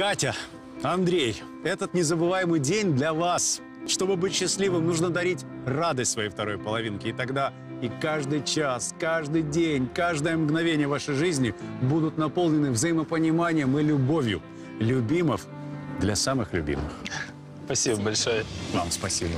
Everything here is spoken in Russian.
Катя, Андрей, этот незабываемый день для вас. Чтобы быть счастливым, нужно дарить радость своей второй половинке. И тогда и каждый час, каждый день, каждое мгновение вашей жизни будут наполнены взаимопониманием и любовью. Любимов для самых любимых. Спасибо большое. Вам спасибо.